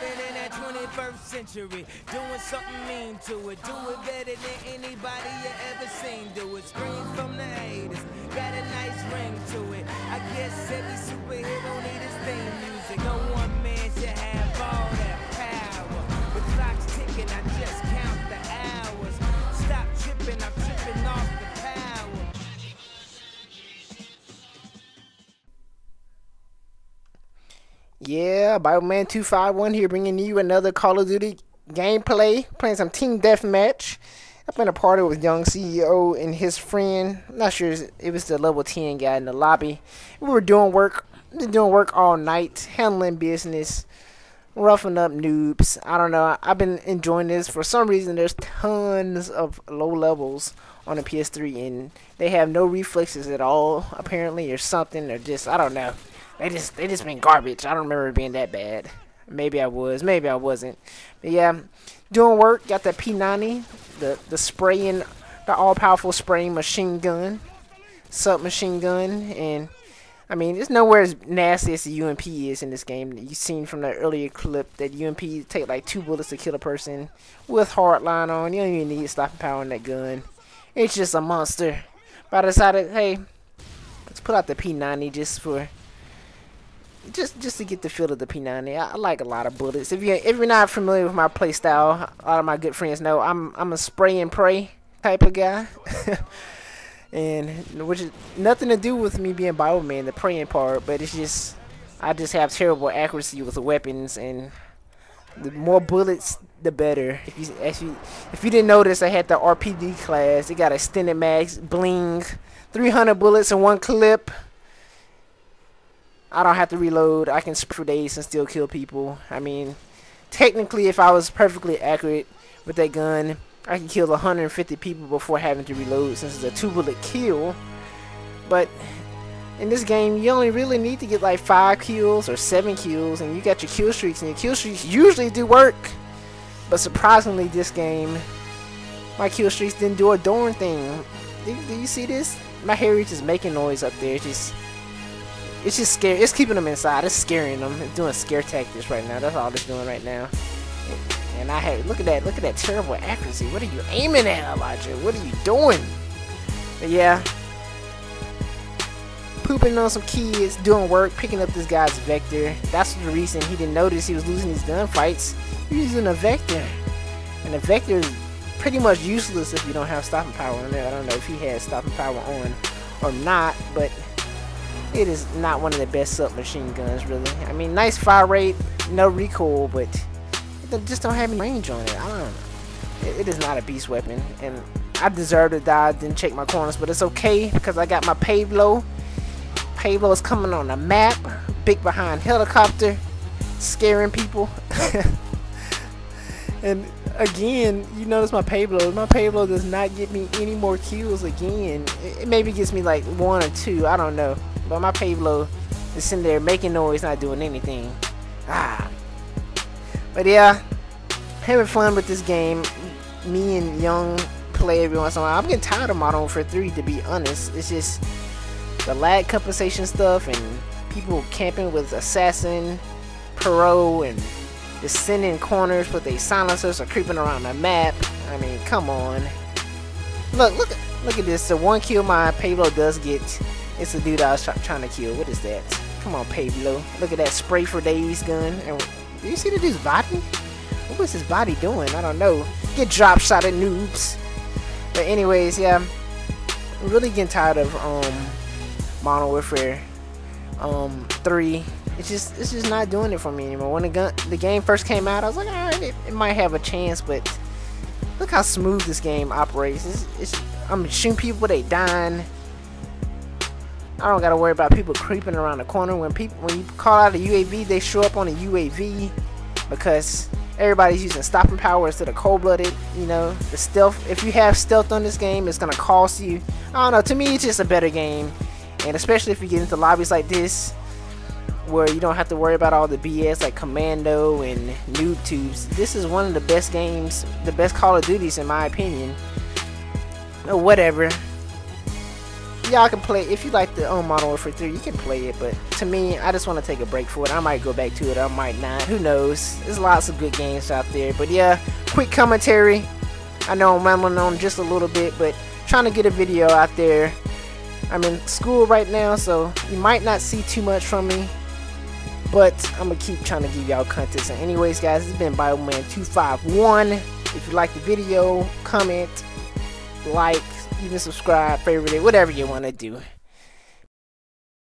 living in that 21st century, doing something mean to it. Do it better than anybody you ever seen. Do it. Scream from the haters. Got a. Yeah, Bibleman251 here bringing you another Call of Duty gameplay. Playing some Team Deathmatch. I've been a part of with Yung Ceo and his friend. I'm not sure it was the level 10 guy in the lobby. We were doing work, doing work all night, handling business, roughing up noobs. I don't know. I've been enjoying this. For some reason, there's tons of low levels on the PS3, and they have no reflexes at all, apparently, or something, or just, I don't know. They just they just been garbage. I don't remember it being that bad. Maybe I was, maybe I wasn't. But yeah, doing work. Got the P90, the the spraying, the all powerful spraying machine gun, submachine gun, and I mean it's nowhere as nasty as the UMP is in this game. You seen from the earlier clip that UMP take like two bullets to kill a person with hardline on. You don't even need stopping power on that gun. It's just a monster. But I decided, hey, let's put out the P90 just for just just to get the feel of the P90. I, I, like a lot of bullets. If you if you're not familiar with my playstyle, a lot of my good friends know I'm I'm a spray and pray type of guy. and which is nothing to do with me being Bible man, the praying part, but it's just I just have terrible accuracy with the weapons and the more bullets the better. If you if you if you didn't notice I had the RPD class, it got extended mags, bling, 300 bullets in one clip. I don't have to reload. I can sprint for days and still kill people. I mean, technically, if I was perfectly accurate with that gun, I can kill 150 people before having to reload since it's a two-bullet kill. But in this game, you only really need to get like 5 kills or 7 kills, and you got your kill streaks, and your kill streaks usually do work. But surprisingly, this game, my kill streaks didn't do a darn thing. Do, do you see this? My hair is just making noise up there. Just it's just scary. It's keeping them inside. It's scaring them. It's doing scare tactics right now. That's all it's doing right now. And I had look at that. Look at that terrible accuracy. What are you aiming at, Elijah? What are you doing? But yeah, pooping on some kids, doing work, picking up this guy's vector. That's the reason he didn't notice he was losing these gunfights. Using a vector, and the vector is pretty much useless if you don't have stopping power on there. I don't know if he has stopping power on or not, but it is not one of the best submachine guns, really. I mean, nice fire rate, no recoil, but it just don't have any range on it. I don't know. It, it is not a beast weapon, and I deserve to die. Didn't check my corners, but it's okay because I got my Pave Low. Pablo is coming on the map, big behind helicopter, scaring people. and again, you notice my Pave Low. My Pave Low does not get me any more kills again. It maybe gets me like one or two. I don't know. But my Pave Low is sitting there making noise, not doing anything. Ah. But yeah, having fun with this game. Me and Yung play every once in a while. I'm getting tired of Modern Warfare 3 to be honest. It's just the lag compensation stuff and people camping with Assassin, Pro, and just sending corners with their silencers or creeping around the map. I mean, come on. Look, look, look at this. The one kill my Pave Low does get it's the dude I was trying to kill. What is that? Come on, Pave Low. Look at that spray for days gun. And do you see the dude's body? What was his body doing? I don't know. Get drop shot at noobs. But anyways, yeah. I'm really getting tired of um Modern Warfare um 3. It's just it's just not doing it for me anymore. When the gun the game first came out, I was like, alright, it, it might have a chance, but look how smooth this game operates. It's, it's I'm shooting people, they dying. I don't gotta worry about people creeping around the corner. When people when you call out a UAV, they show up on a UAV because everybody's using stopping power instead of cold-blooded. You know, the stealth. If you have stealth on this game, it's gonna cost you. I don't know. To me, it's just a better game, and especially if you get into lobbies like this, where you don't have to worry about all the BS like Commando and Noob Tubes. This is one of the best games, the best Call of Duties in my opinion. Or whatever y'all can play if you like the um, Modern Warfare 3, you can play it. But to me, I just want to take a break for it. I might go back to it. I might not. Who knows? There's lots of good games out there. But yeah, quick commentary. I know I'm rambling on just a little bit, but trying to get a video out there. I'm in school right now, so you might not see too much from me. But I'm to keep trying to give y'all content. So anyways, guys, it's been Bibleman251. If you like the video, comment, like, even subscribe, favorite it, whatever you want to do.